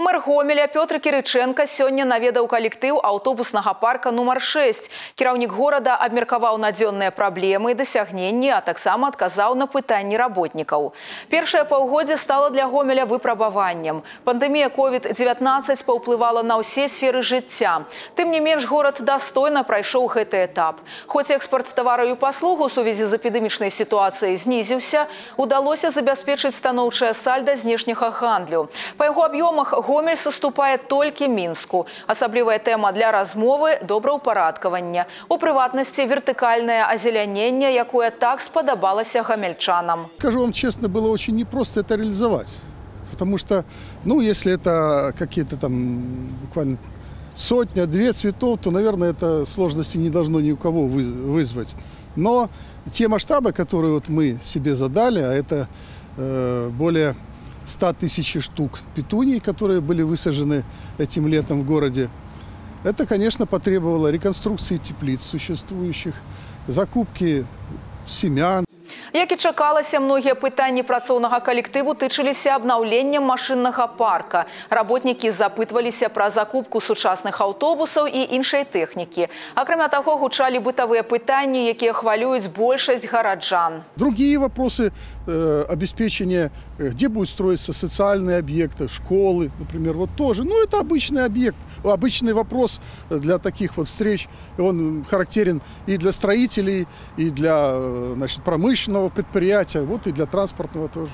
Мэр Гомеля Пётр Кірыченка сёння наведаў калектыў аўтобуснага парка нумар 6. Кіраўнік горада абмеркаваў надзённыя праблемы і дасягненні, а таксама адказаў на пытанні работнікаў. Першае паўгоддзе стала для Гомеля выпрабаваннем. Пандэмія COVID-19 паўплывала на ўсе сферы жыцця. Тым не менш горад дастойна прайшоў гэты этап. Хоць экспорт тавараў і паслуг у сувязі з эпідэмічнай сітуацыяй знізіўся, удалося забяспечыць станоўчае сальда знешняга гандлю. Па яго аб'ёмах Гомель саступае толькі мінску. Асаблівая тэма для размовы добраўпарадкавання. У прыватнасці вертыкальнае азеляненне, якое так спадабалася гамельчанам. Скажу вам честно, было очень непросто это реализовать. Потому что, ну, если это какие-то там буквально сотня, две цветов, то, наверное, это сложности не должно ни у кого вы- вызвать. Но те масштабы, которые вот мы себе задали, а это э, более 100 тысяч штук петуний, которые были высажены этим летом в городе, это, конечно, потребовало реконструкции теплиц существующих, закупки семян, Як і чакалася, многія пытанні працоўнага калектыву тычыліся абнаўлення машыннага парка. Работнікі запытваліся пра закупку сучасных аўтобусаў і іншай тэхнікі. Акрамя таго, гучалі бытавыя пытанні, якія хвалююць большасць гараджан. Другие вопросы э, обеспечения, э, где будут строиться социальные объекты, школы, например, вот тоже. Ну, это обычный объект, обычный вопрос для таких вот встреч. Он характерен и для строителей, и для э, значит, промышленного предприятия, вот и для транспортного тоже.